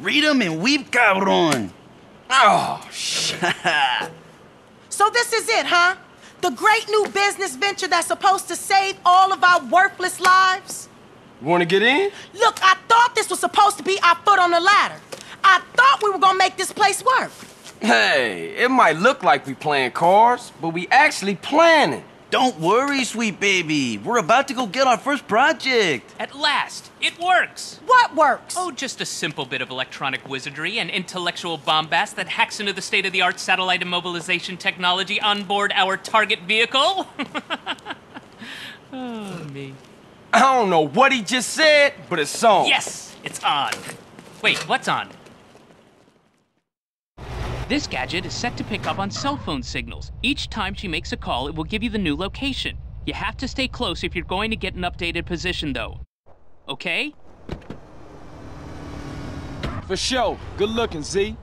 Read them and weep, cabron. Oh, shit. so this is it, huh? The great new business venture that's supposed to save all of our worthless lives? Want to get in? Look, I thought this was supposed to be our foot on the ladder. I thought we were gonna make this place work. Hey, it might look like we playing cards, but we actually planning. Don't worry, sweet baby. We're about to go get our first project. At last, it works! What works? Oh, just a simple bit of electronic wizardry and intellectual bombast that hacks into the state of the art satellite immobilization technology on board our target vehicle. oh, me. I don't know what he just said, but it's on. Yes, it's on. Wait, what's on? This gadget is set to pick up on cell phone signals. Each time she makes a call, it will give you the new location. You have to stay close if you're going to get an updated position, though. Okay? For sure. Good looking, Z.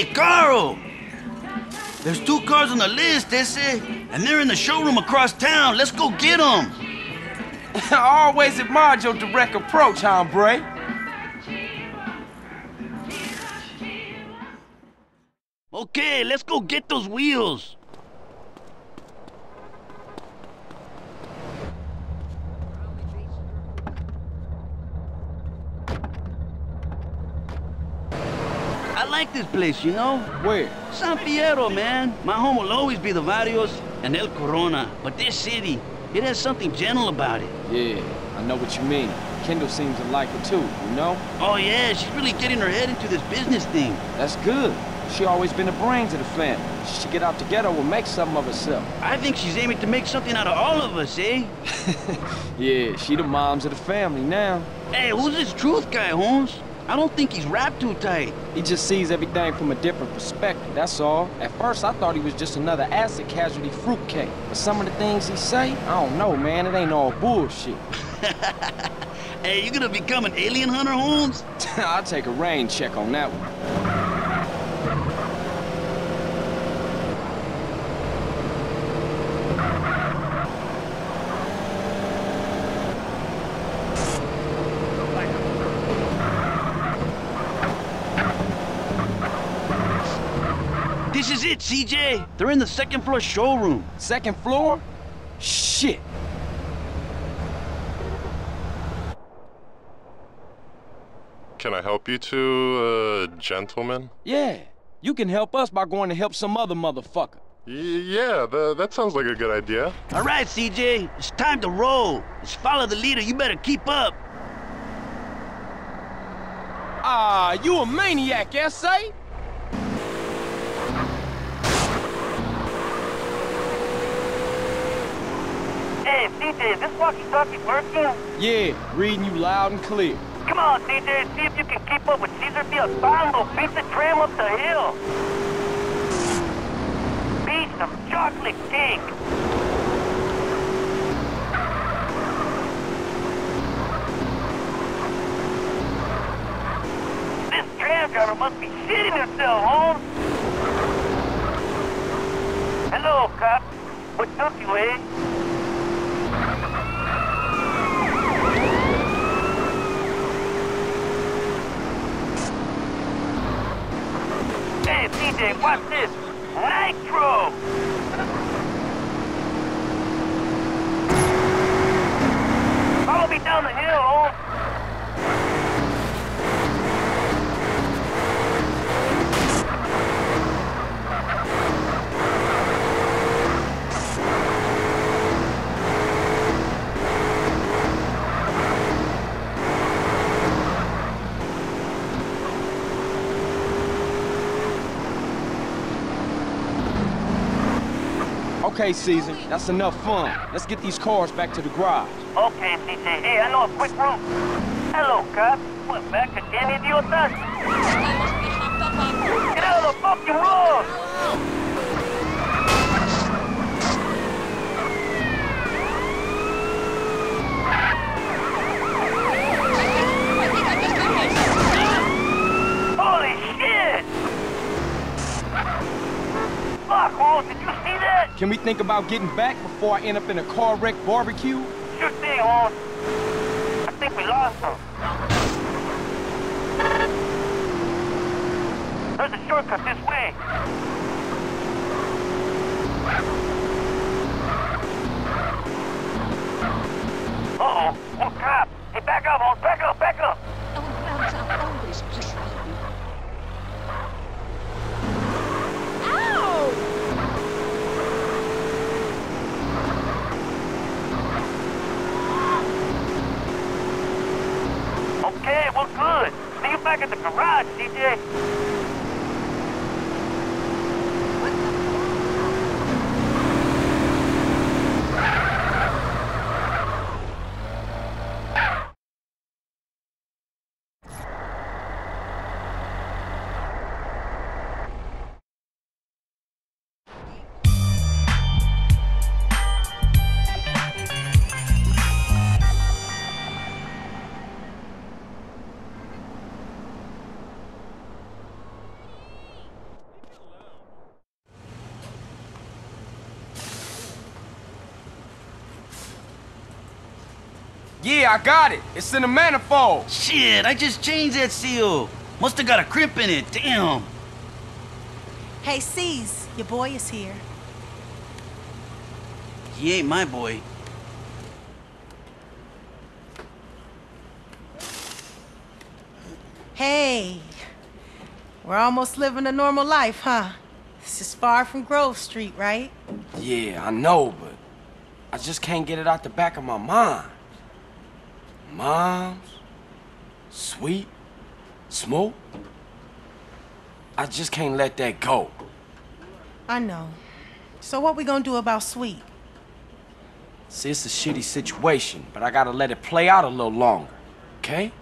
Hey, Carl! There's two cars on the list, they say, and they're in the showroom across town. Let's go get them. I always admired your direct approach, hombre. Okay, let's go get those wheels. Like this place, you know? Where? San Fierro, man. My home will always be the Barrios and El Corona. But this city, it has something gentle about it. Yeah, I know what you mean. Kendl seems to like it too, you know? Oh, yeah, she's really getting her head into this business thing. That's good. She always been the brains of the family. She should get out together and make something of herself. I think she's aiming to make something out of all of us, eh? Yeah, she the moms of the family now. Hey, who's this truth guy, Holmes? I don't think he's wrapped too tight. He just sees everything from a different perspective, that's all. At first, I thought he was just another acid casualty fruitcake. But some of the things he say, I don't know, man. It ain't all bullshit. Hey, you gonna become an alien hunter, Holmes? I'll take a rain check on that one. This is it, CJ. They're in the second floor showroom. Second floor? Shit. Can I help you two, uh, gentlemen? Yeah. You can help us by going to help some other motherfucker. Y yeah, tha- that sounds like a good idea. All right, CJ. It's time to roll. Let's follow the leader. You better keep up. Ah, you a maniac, S.A.? Hey, CJ, is this walkie-talkie working? Yeah, reading you loud and clear. Come on, CJ, see if you can keep up with Caesar Diaz-Bongo. Beat the tram up the hill. Beat some chocolate cake. This tram driver must be shitting himself, Holmes. Hello, cop. What took you, eh? CJ, watch this. Nitro! Follow me down the hill, Okay, Caesar, that's enough fun. Let's get these cars back to the garage. Okay, CJ. Hey, I know a quick route. Hello, cop. What, back again, idiotas? Get out of the fucking road! Holy shit! Fuck, Holmes, did you see that? Can we think about getting back before I end up in a car wreck barbecue? Sure thing, Holmes. I think we lost him. There's a shortcut this way. Uh-oh, oh, more cops. Hey, back up, Holmes, back up, back up. The garage, CJ. Yeah, I got it. It's in the manifold. Shit, I just changed that seal. Must have got a crimp in it. Damn. Hey, C's, your boy is here. He ain't my boy. Hey, we're almost living a normal life, huh? This is far from Grove Street, right? Yeah, I know, but I just can't get it out the back of my mind. Moms, sweet, smoke. I just can't let that go. I know. So what we gonna do about Sweet? See, it's a shitty situation, but I gotta let it play out a little longer, okay?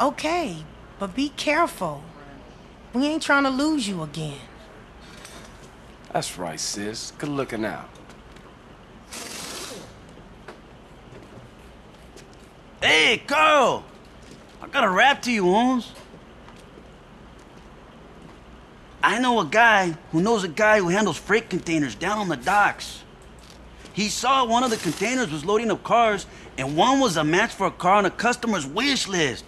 Okay, but be careful. We ain't trying to lose you again. That's right, sis. Good looking out. Hey, Carl! I got a rap to you, Holmes. I know a guy who knows a guy who handles freight containers down on the docks. He saw one of the containers was loading up cars, and one was a match for a car on a customer's wish list.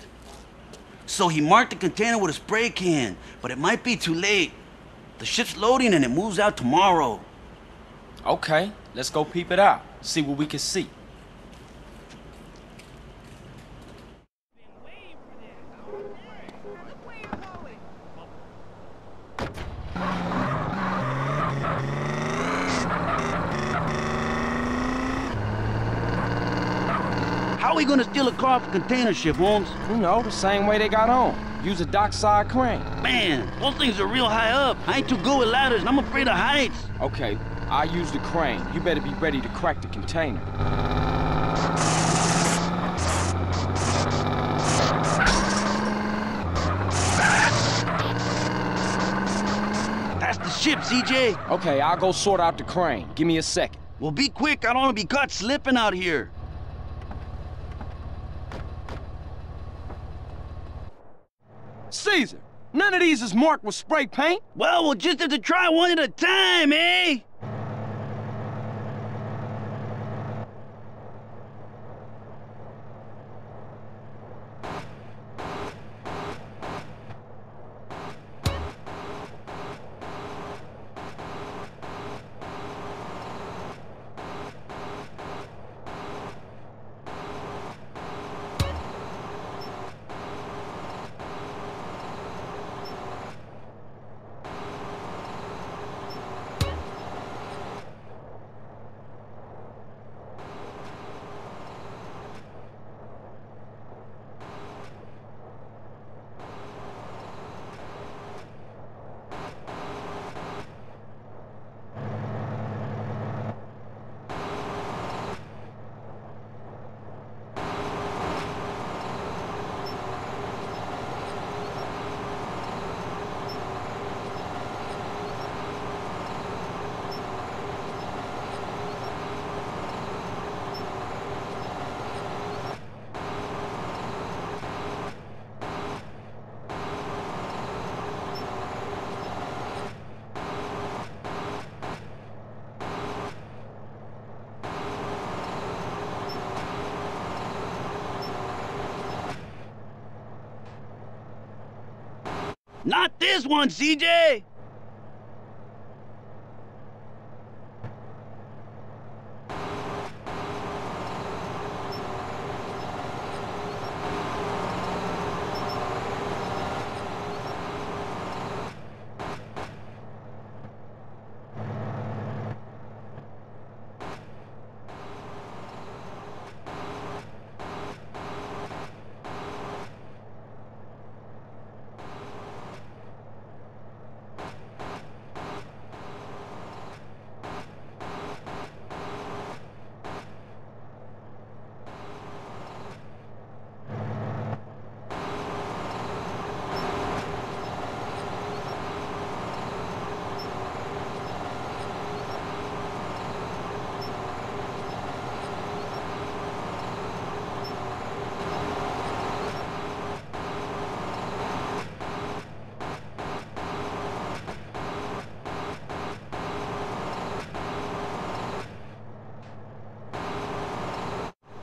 So he marked the container with a spray can, but it might be too late. The ship's loading and it moves out tomorrow. Okay, let's go peep it out. See what we can see. How are we gonna steal a car a container ship, Holmes? You know, the same way they got on. Use a dockside crane. Man, those things are real high up. I ain't too good with ladders, and I'm afraid of heights. Okay, I use the crane. You better be ready to crack the container. That's the ship, CJ. Okay, I'll go sort out the crane. Give me a second. Well, be quick. I don't want to be caught slipping out here. Caesar, none of these is marked with spray paint. Well, we'll just have to try one at a time, eh? Not this one, CJ!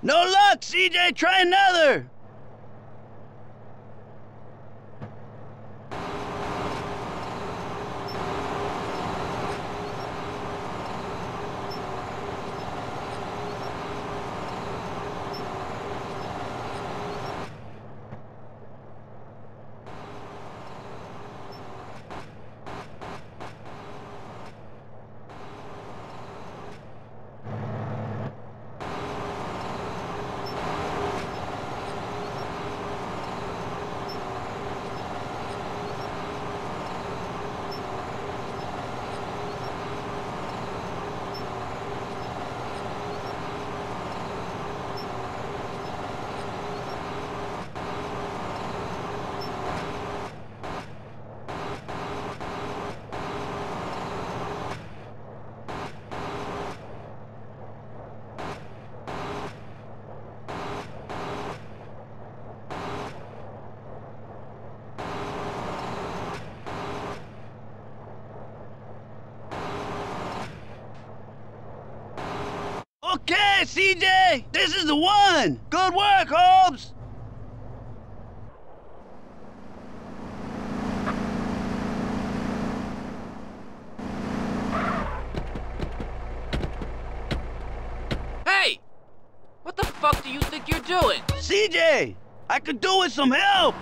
No luck, CJ. Try another. Okay, CJ. This is the one. Good work, Holmes. Hey! What the fuck do you think you're doing? CJ, I could do with some help.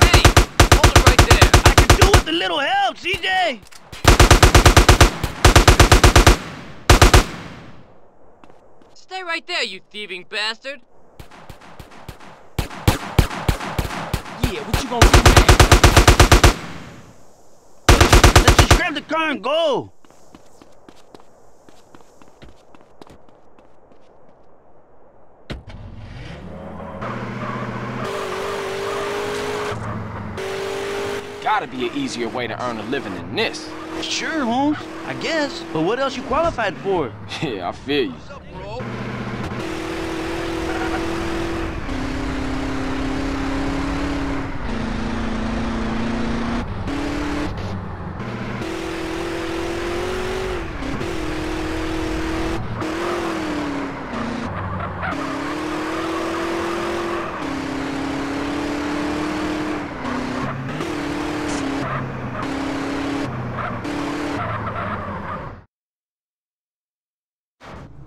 Hey! Hold it right there! I could do with a little help, CJ. Stay right there, you thieving bastard! Yeah, what you gonna do now? Let's just grab the car and go. Gotta be an easier way to earn a living than this. Sure, Holmes. I guess. But what else you qualified for? Yeah, I feel you.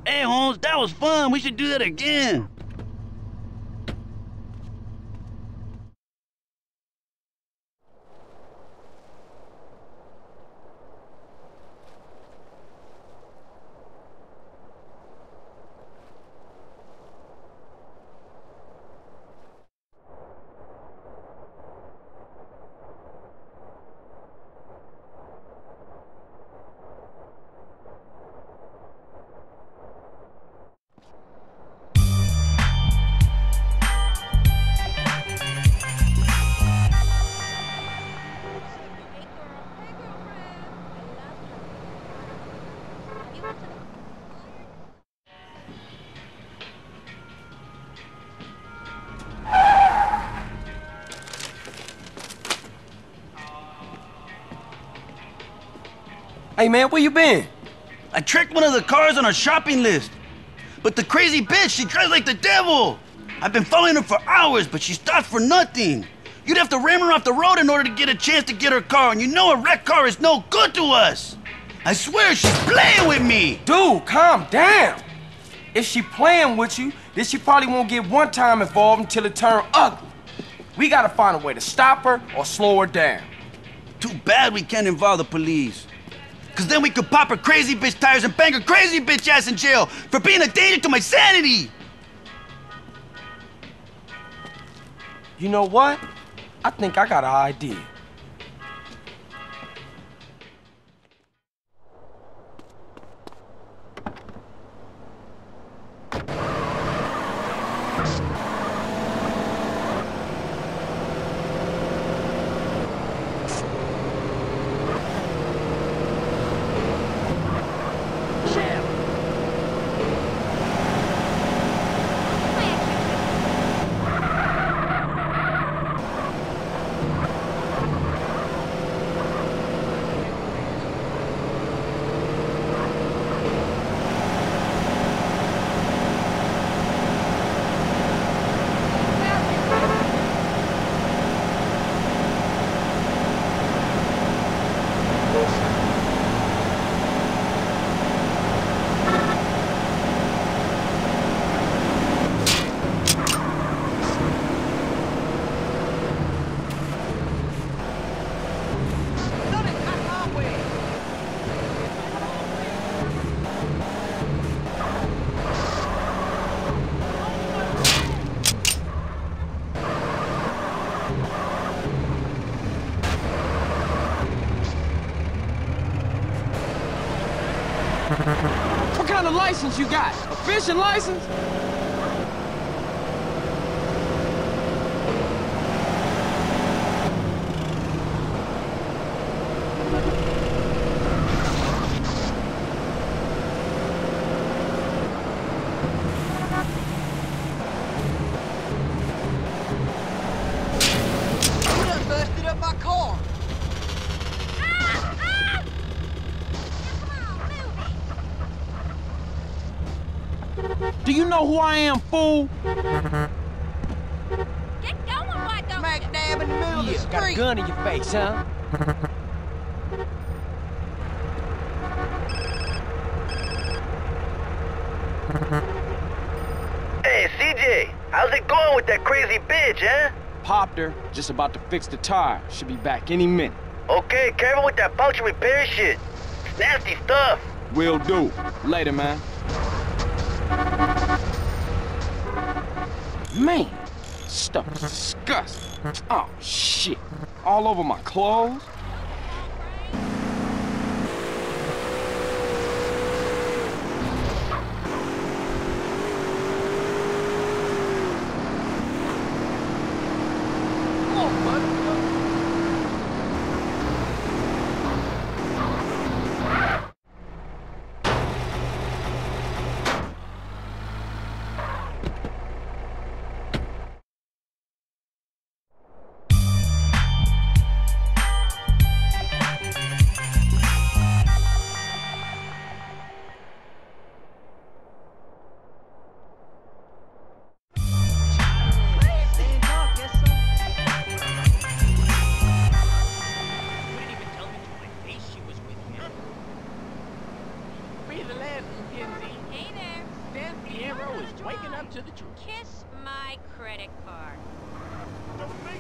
Hey, Holmes, that was fun. We should do that again. Hey man, where you been? I tracked one of the cars on our shopping list. But the crazy bitch, she drives like the devil. I've been following her for hours, but she stopped for nothing. You'd have to ram her off the road in order to get a chance to get her car, and you know a wrecked car is no good to us. I swear she's playing with me. Dude, calm down. If she playing with you, then she probably won't get one time involved until it turn ugly. We gotta find a way to stop her or slow her down. Too bad we can't involve the police. Cause then we could pop her crazy bitch tires and bang her crazy bitch ass in jail for being a danger to my sanity. You know what? I think I got an idea. My kind of license you got? A fishing license? You done busted up my car. Ah! Ah! Now come on, move it. Do you know I am, fool? Get going, why don't Smack you? dab in the middle of the Yeah, got a street. gun in your face, huh? Hey, CJ, how's it going with that crazy bitch, huh? Popped her, just about to fix the tire. Should be back any minute. Okay, careful with that puncture repair shit. It's nasty stuff. Will do. Later, man. Man, stuff is disgusting. Oh, shit. All over my clothes.